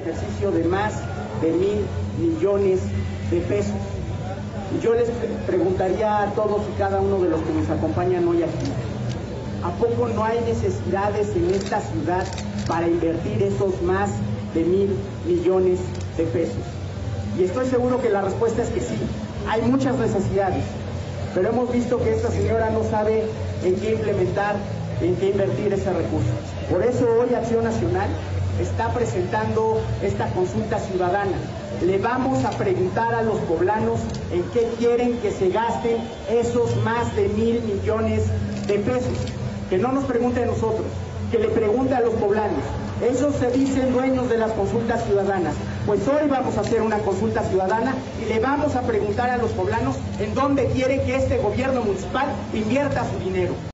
ejercicio de más de mil millones de pesos. Yo les preguntaría a todos y cada uno de los que nos acompañan hoy aquí, ¿a poco no hay necesidades en esta ciudad para invertir esos más de mil millones de pesos? Y estoy seguro que la respuesta es que sí, hay muchas necesidades, pero hemos visto que esta señora no sabe en qué implementar, en qué invertir ese recurso. Por eso hoy Acción Nacional está presentando esta consulta ciudadana. Le vamos a preguntar a los poblanos en qué quieren que se gasten esos más de mil millones de pesos. Que no nos pregunte a nosotros, que le pregunte a los poblanos. Ellos se dicen dueños de las consultas ciudadanas. Pues hoy vamos a hacer una consulta ciudadana y le vamos a preguntar a los poblanos en dónde quiere que este gobierno municipal invierta su dinero.